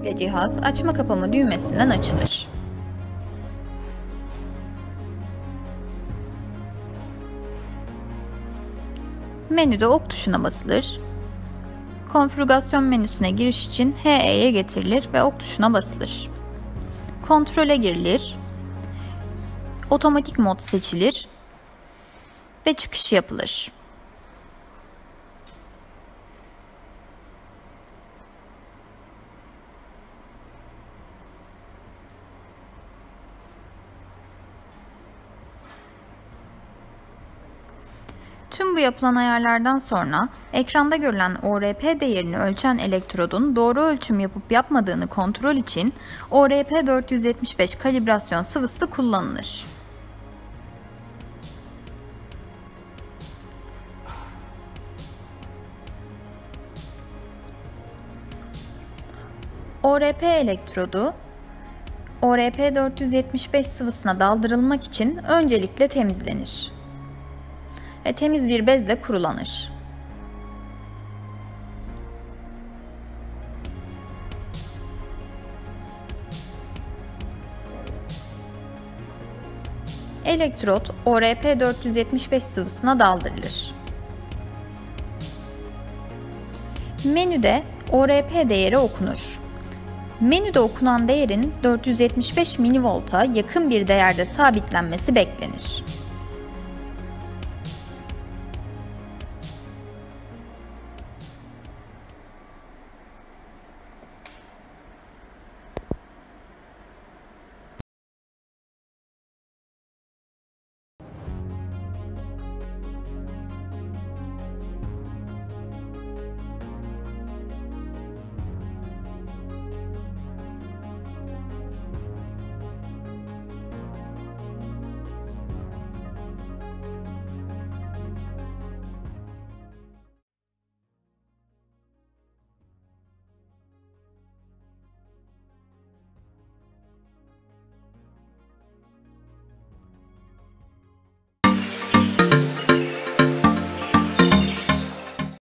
Öncelikle cihaz açma kapama düğmesinden açılır. Menüde ok tuşuna basılır. Konfigürasyon menüsüne giriş için HE'ye getirilir ve ok tuşuna basılır. Kontrole girilir. Otomatik mod seçilir ve çıkış yapılır. Tüm bu yapılan ayarlardan sonra ekranda görülen ORP değerini ölçen elektrodun doğru ölçüm yapıp yapmadığını kontrol için ORP 475 kalibrasyon sıvısı kullanılır. ORP elektrodu ORP 475 sıvısına daldırılmak için öncelikle temizlenir ve temiz bir bezle kurulanır. Elektrot ORP 475 sıvısına daldırılır. Menüde ORP değeri okunur. Menüde okunan değerin 475 mV'a yakın bir değerde sabitlenmesi beklenir.